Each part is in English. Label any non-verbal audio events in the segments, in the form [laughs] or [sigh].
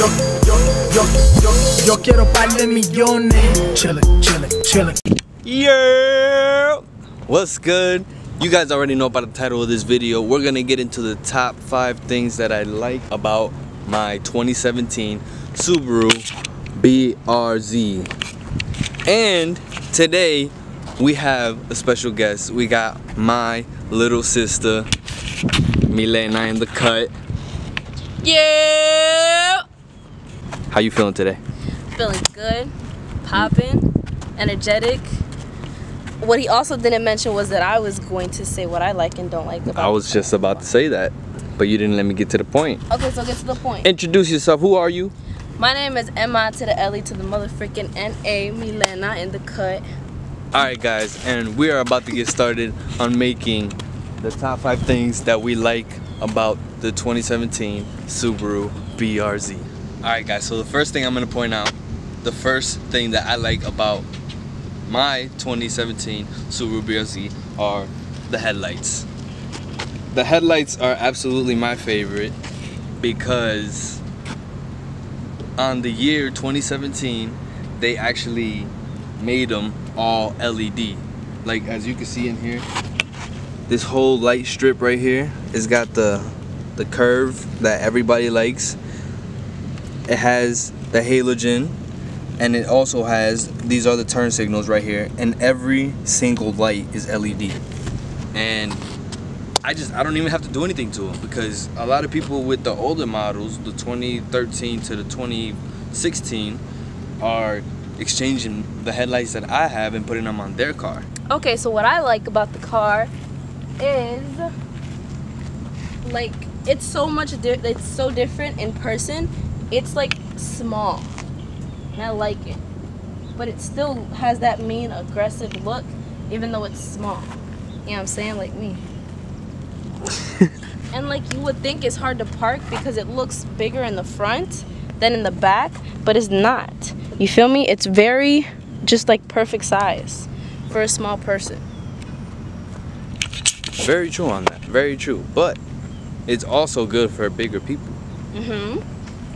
yo, yo, yo, yo, yo quiero par de millones. Chillin', chillin', chillin'. Yeah! What's good? You guys already know about the title of this video. We're gonna get into the top five things that I like about my 2017 Subaru BRZ. And today we have a special guest. We got my little sister, Milena in the cut. Yeah. How you feeling today? Feeling good, popping, energetic. What he also didn't mention was that I was going to say what I like and don't like about I was just about to say that, but you didn't let me get to the point. Okay, so get to the point. Introduce yourself. Who are you? My name is Emma to the Ellie to the motherfucking N-A Milena in the cut. Alright guys, and we are about to get started on making the top 5 things that we like about the 2017 Subaru BRZ. Alright guys, so the first thing I'm going to point out, the first thing that I like about my 2017 Subaru BRZ are the headlights. The headlights are absolutely my favorite because on the year 2017 they actually made them all LED. Like as you can see in here, this whole light strip right here it's got the the curve that everybody likes. It has the halogen and it also has these are the turn signals right here and every single light is LED. And I just I don't even have to do anything to them because a lot of people with the older models, the 2013 to the 2016 are exchanging the headlights that I have and putting them on their car. Okay, so what I like about the car is like it's so much it's so different in person. It's like small. And I like it. But it still has that mean aggressive look even though it's small. You know what I'm saying? Like me. [laughs] and like you would think it's hard to park because it looks bigger in the front than in the back, but it's not. You feel me? It's very just like perfect size for a small person. Very true on that. Very true. But it's also good for bigger people. Mhm.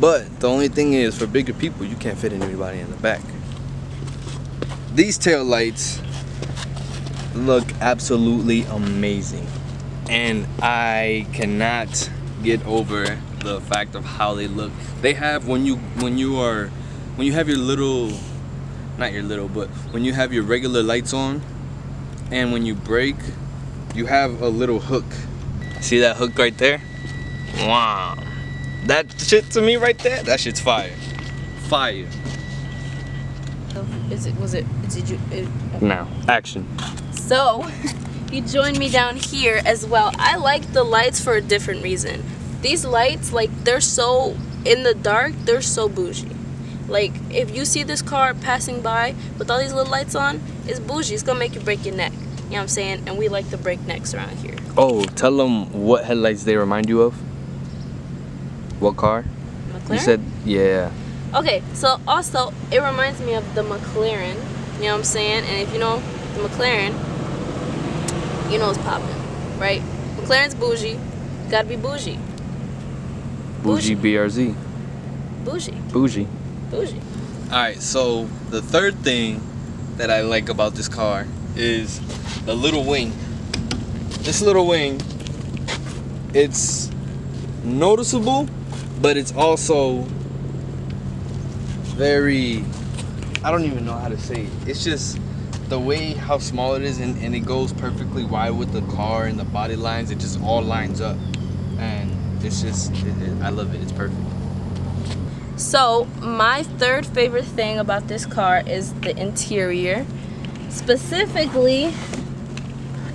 But the only thing is, for bigger people, you can't fit anybody in the back. These tail lights look absolutely amazing. And I cannot get over the fact of how they look. They have when you when you are when you have your little not your little, but when you have your regular lights on and when you brake, you have a little hook. See that hook right there? Wow. That shit to me right there, that shit's fire. Fire. Is it was it did you it, Now, action. So, [laughs] you joined me down here as well. I like the lights for a different reason. These lights, like, they're so in the dark, they're so bougie. Like, if you see this car passing by with all these little lights on, it's bougie. It's gonna make you break your neck. You know what I'm saying? And we like to break necks around here. Oh, tell them what headlights they remind you of. What car? McLaren? You said, yeah. Okay, so also, it reminds me of the McLaren. You know what I'm saying? And if you know the McLaren, you know it's popping, right? McLaren's bougie. Gotta be bougie. Bougie BRZ. Bougie. Bougie. Bougie. Alright, so the third thing that I like about this car is the little wing. This little wing, it's noticeable, but it's also very, I don't even know how to say it. It's just the way how small it is and, and it goes perfectly wide with the car and the body lines. It just all lines up. And it's just, it, it, I love it. It's perfect. So, my third favorite thing about this car is the interior. Specifically,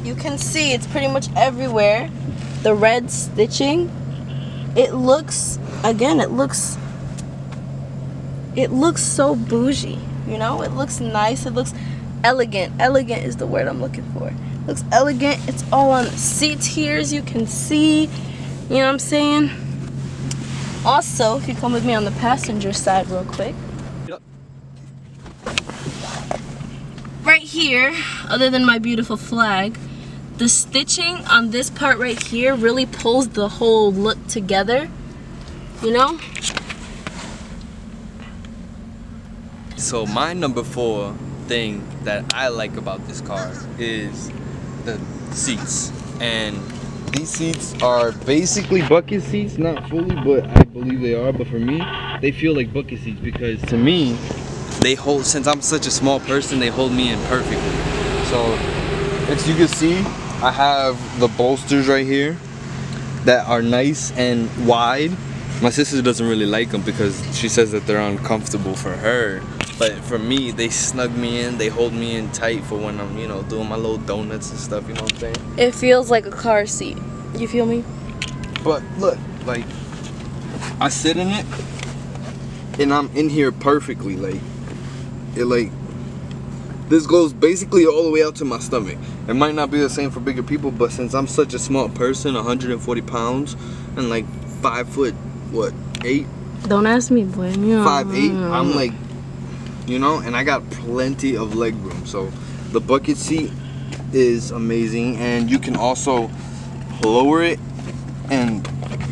you can see it's pretty much everywhere. The red stitching. It looks, again, it looks, it looks so bougie, you know? It looks nice, it looks elegant. Elegant is the word I'm looking for. It looks elegant. It's all on the seats here, as you can see. You know what I'm saying? Also, if you come with me on the passenger side real quick. Right here, other than my beautiful flag, the stitching on this part right here really pulls the whole look together. You know? so my number four thing that I like about this car is the seats. And these seats are basically bucket seats, not fully, but I believe they are. But for me, they feel like bucket seats because to me, they hold, since I'm such a small person, they hold me in perfectly. So, as you can see, I have the bolsters right here that are nice and wide. My sister doesn't really like them because she says that they're uncomfortable for her. But for me, they snug me in, they hold me in tight for when I'm, you know, doing my little donuts and stuff, you know what I'm saying? It feels like a car seat. You feel me? But look, like, I sit in it and I'm in here perfectly. Like, it like, this goes basically all the way out to my stomach. It might not be the same for bigger people, but since I'm such a small person, 140 pounds, and like five foot, what, eight, Don't ask me, boy. Yeah. five eight, I'm like, you know, and I got plenty of leg room. So the bucket seat is amazing, and you can also lower it and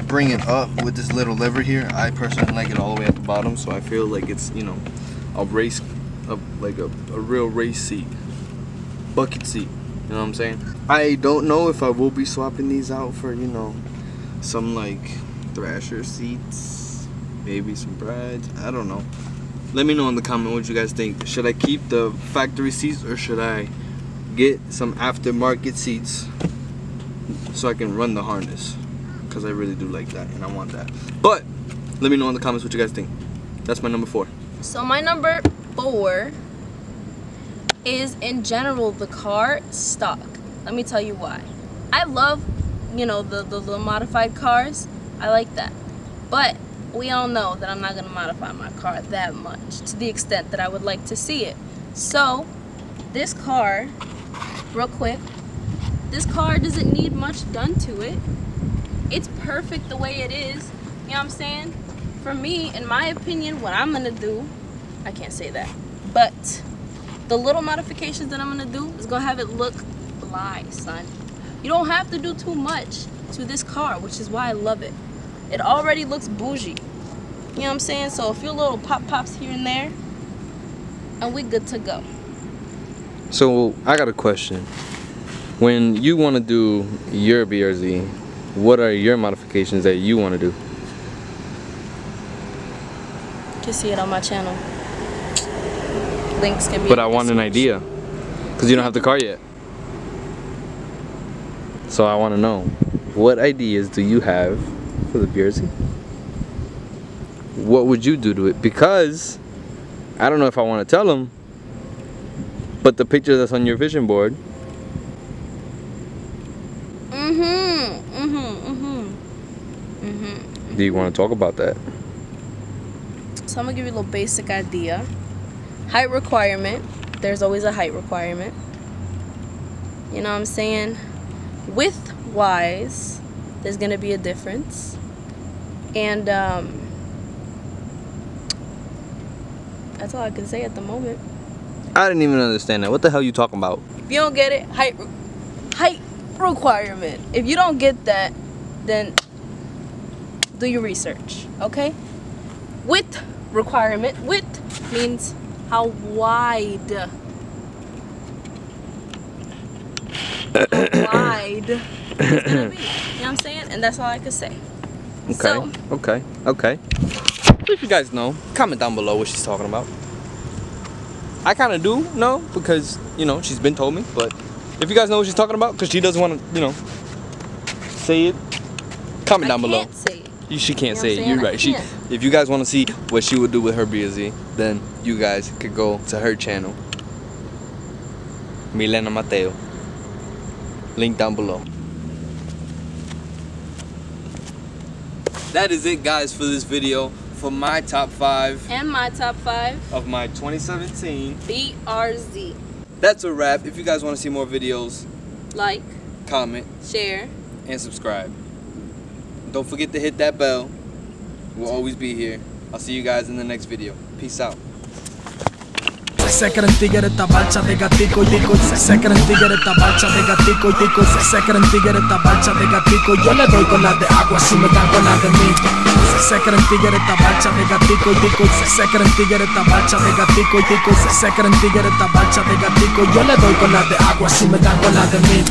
bring it up with this little lever here. I personally like it all the way at the bottom, so I feel like it's you know a race, a, like a, a real race seat, bucket seat. You know what I'm saying? I don't know if I will be swapping these out for you know some like Thrasher seats, maybe some Brides. I don't know. Let me know in the comment what you guys think. Should I keep the factory seats or should I get some aftermarket seats so I can run the harness? Because I really do like that and I want that. But let me know in the comments what you guys think. That's my number four. So my number four is in general the car stock. Let me tell you why. I love, you know, the, the little modified cars. I like that. But we all know that I'm not gonna modify my car that much to the extent that I would like to see it. So this car, real quick, this car doesn't need much done to it. It's perfect the way it is. You know what I'm saying? For me, in my opinion, what I'm gonna do, I can't say that, but the little modifications that I'm gonna do is gonna have it look fly, son. You don't have to do too much to this car, which is why I love it. It already looks bougie. You know what I'm saying? So a few little pop pops here and there, and we good to go. So I got a question. When you want to do your BRZ, what are your modifications that you want to do? You can see it on my channel. Links can be. But I want an idea. Because you don't have the car yet. So I want to know what ideas do you have for the BRZ? What would you do to it? Because I don't know if I want to tell him, but the picture that's on your vision board, Mm-hmm. Mm-hmm. Mm-hmm. Mm-hmm. do you want to talk about that? So I'm gonna give you a little basic idea. Height requirement. There's always a height requirement. You know what I'm saying? Width wise, there's gonna be a difference. And um that's all I can say at the moment. I didn't even understand that. What the hell you talking about? If you don't get it, height height requirement. If you don't get that, then do your research, okay? Width requirement. Width means how wide. [coughs] how wide it's gonna be. You know what I'm saying? And that's all I could say. Okay. So- okay. Okay. If you guys know, comment down below what she's talking about. I kind of do know because you know she's been told me, but if you guys know what she's talking about, because she doesn't want to, you know, say it, comment down below. You, she can't You know say it. You're right. She, if you guys want to see what she would do with her BZ, then you guys could go to her channel, Milena Mateo. Link down below. That is it, guys, for this video. For my top five And my top five, of my 2017. BRZ. That's a wrap. If you guys want to see more videos, Like, comment share, and subscribe. Don't forget to hit that bell. We'll always be here. I'll see you guys in the next video. Peace out. Se creen tigre esta balcha de gatico y tico Se, creen tigre esta balcha de gatico y tico Se, creen tigre esta balcha de gatico Yo le doy con la de agua si me dan con la de mí Se creen tigre esta marcha de gatico y tico. Se creen tigre esta marcha de gatico y tico. Se creen tigre esta marcha de gatico. Yo le doy con la de agua si me dan con la de mí.